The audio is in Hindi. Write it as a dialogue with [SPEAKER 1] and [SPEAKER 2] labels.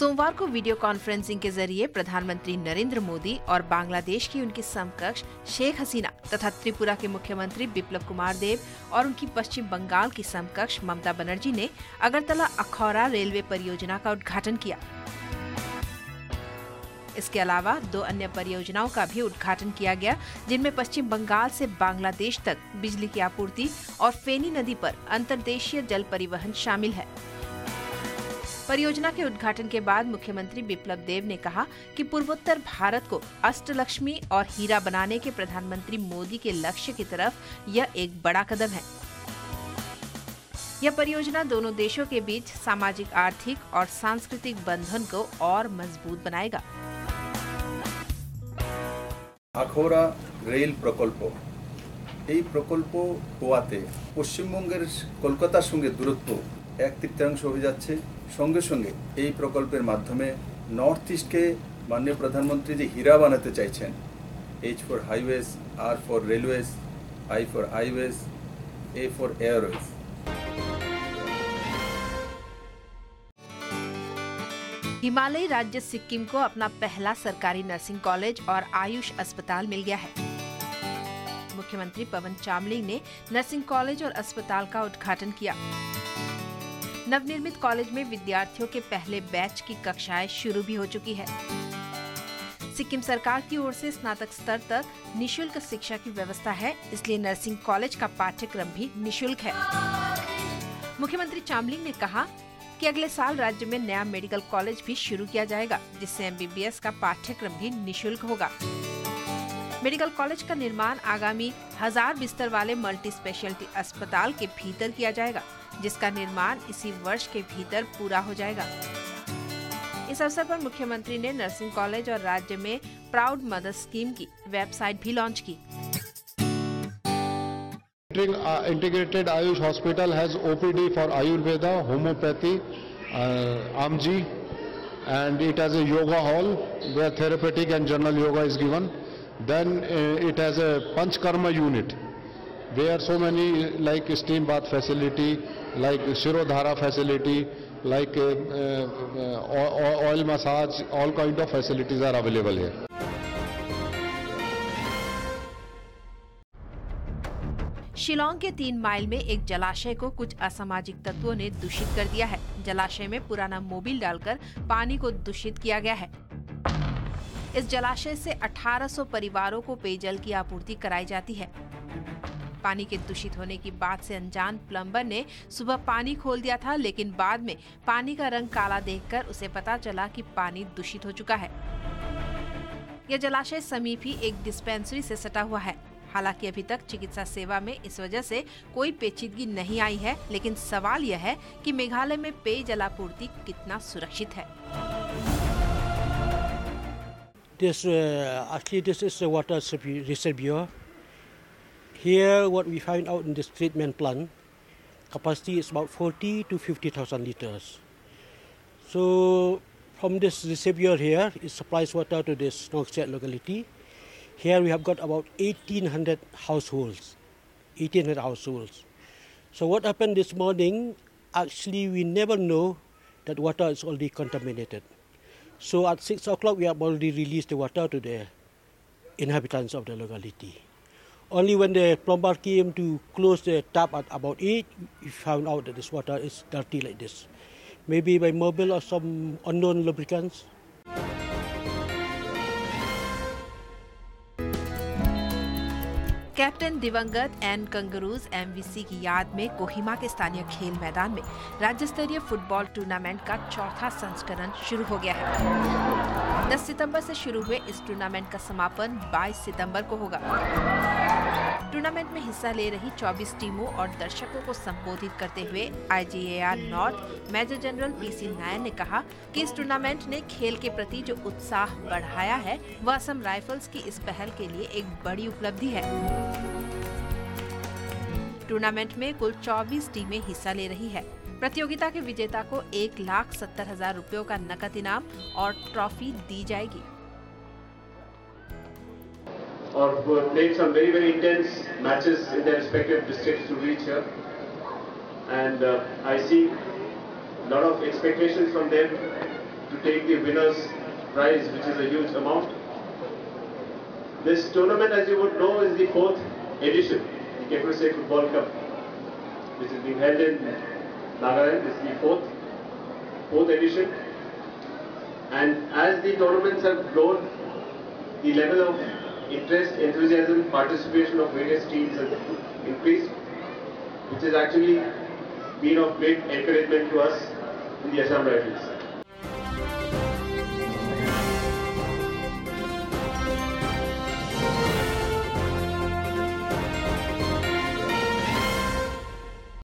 [SPEAKER 1] सोमवार को वीडियो कॉन्फ्रेंसिंग के ज़रिए प्रधानमंत्री नरेंद्र मोदी और बांग्लादेश की उनकी समकक्ष शेख हसीना तथा त्रिपुरा के मुख्यमंत्री बिप्लब कुमार देव और उनकी पश्चिम बंगाल की समकक्ष ममता बनर्जी ने अगरतला अखौरा रेलवे परियोजना का उद्घाटन किया। इसके अलावा दो अन्य परियोजनाओं का भी उद्घाटन किया गया, जिनमें पश्चिम बंगाल से बांग्लादेश तक बिजली की आपूर्ति और फेनी नदी पर अंतर्देशीय जल परिवहन शामिल है। परियोजना के उद्घाटन के बाद मुख्यमंत्री बिप्लब देव ने कहा कि पूर्वोत्तर भारत को अष्टलक्ष्मी और हीरा बनाने के प्रधानमंत्री मोदी के लक्ष्य की तरफ यह एक बड़ा कदम है यह परियोजना दोनों देशों के बीच सामाजिक आर्थिक और सांस्कृतिक बंधन को और मजबूत बनाएगा
[SPEAKER 2] আখোরা রেল প্রকল্প এই প্রকল্প হওয়াতে পশ্চিমবঙ্গের কলকাতার সঙ্গে দূরত্ব এক তৃতীয়াংশ হয়ে যাচ্ছে সঙ্গে সঙ্গে এই প্রকল্পের মাধ্যমে নর্থ ইস্টকে মাননীয় প্রধানমন্ত্রী যে হীরা বানাতে চাইছেন H for highways R for railways I for highways A for airways
[SPEAKER 1] हिमालयी राज्य सिक्किम को अपना पहला सरकारी नर्सिंग कॉलेज और आयुष अस्पताल मिल गया है मुख्यमंत्री पवन चामलिंग ने नर्सिंग कॉलेज और अस्पताल का उद्घाटन किया नवनिर्मित कॉलेज में विद्यार्थियों के पहले बैच की कक्षाएँ शुरू भी हो चुकी है। सिक्किम सरकार की ओर से स्नातक स्तर तक निशुल्क शिक्षा की व्यवस्था है, इसलिए नर्सिंग कॉलेज का पाठ्यक्रम भी निशुल्क है। मुख्यमंत्री चामलिंग ने कहा कि अगले साल राज्य में नया मेडिकल कॉलेज भी शुरू किया जाएगा, जिससे एमबीबीएस का पाठ्यक्रम भी निशुल्क होगा। मेडिकल कॉलेज का निर्माण आगामी हज़ार बिस्तर वाले मल्टी स्पेशलिटी अस्पताल के भीतर किया जाएगा। जिसका निर्माण इसी वर्ष के भीतर पूरा हो जाएगा। इस अवसर पर मुख्यमंत्री ने नर्सिंग कॉलेज और राज्य में प्राउड मदर स्कीम की वेबसाइट भी लॉन्च की।
[SPEAKER 3] Integrated AYUSH hospital has OPD for Ayurveda homoeopathy आमजी and it has yoga hall where therapeutic and general yoga is given then it has panchakarma unit where so many like steam bath facility, like Shirodhara facility, like uh, uh, oil massage, all kind of facilities are available here.
[SPEAKER 1] Shillong के तीन माइल में एक जलाशय को कुछ असामाजिक तत्वों ने दूषित कर दिया है जलाशय में पुराना मोबिल डालकर पानी को दूषित किया गया है इस जलाशय से 1800 परिवारों को पेयजल की आपूर्ति कराई जाती है पानी के दूषित होने की बात से अनजान प्लम्बर ने सुबह पानी खोल दिया था लेकिन बाद में पानी का रंग काला देखकर उसे पता चला कि पानी दूषित हो चुका है। यह जलाशय समीप ही एक डिस्पेंसरी से सटा हुआ है। हालाँकि अभी तक चिकित्सा सेवा में इस वजह से कोई पेचीदगी नहीं आई है लेकिन सवाल यह है कि मेघालय में पेय जलापूर्ति कितना सुरक्षित है।
[SPEAKER 4] This uh, actually this is water reservoir. Here, what we find out in this treatment plant, capacity is about 40 to 50,000 liters. So, from this reservoir here, it supplies water to this Nongset locality. Here we have got about 1800 households. 1800 households. So what happened this morning, actually we never know that water is already contaminated. So at 6 o'clock we have already released the water to the inhabitants of the locality. Only when the plumber came to close the tap at about 8, we found out that this water is dirty like this. Maybe by mobile or some unknown lubricants.
[SPEAKER 1] Captain दिवंगत एंड कंगरूज एमवीसी की याद में कोहिमा के स्थानीय खेल मैदान में राज्य स्तरीय फुटबॉल टूर्नामेंट का चौथा संस्करण शुरू हो गया है 10 सितंबर से शुरू हुए इस टूर्नामेंट का समापन 22 सितंबर को होगा टूर्नामेंट में हिस्सा ले रही 24 टीमों और दर्शकों को संबोधित करते हुए IGAR north major general PC Nair ने कहा कि इस टूर्नामेंट ने खेल के प्रति जो उत्साह बढ़ाया है, वह असम राइफल्स की इस पहल के लिए एक बड़ी उपलब्धि है। टूर्नामेंट में कुल 24 टीमें हिस्सा ले रही है। प्रतियोगिता के विजेता को एक लाख सत्तर हज़ार रूपयों का नकद इनाम और ट्रॉफी दी जाएगी।
[SPEAKER 5] Or who have played some very, very intense matches in their respective districts to reach here. And uh, I see a lot of expectations from them to take the winner's prize, which is a huge amount. This tournament, as you would know, is the fourth edition, the Kepler Football Cup, which is being held in Nagaland. This is the fourth, fourth edition. And as the tournaments have grown, the level of interest, enthusiasm, participation of various teams has increased, which has actually been of great encouragement to us in the Assam Rifles.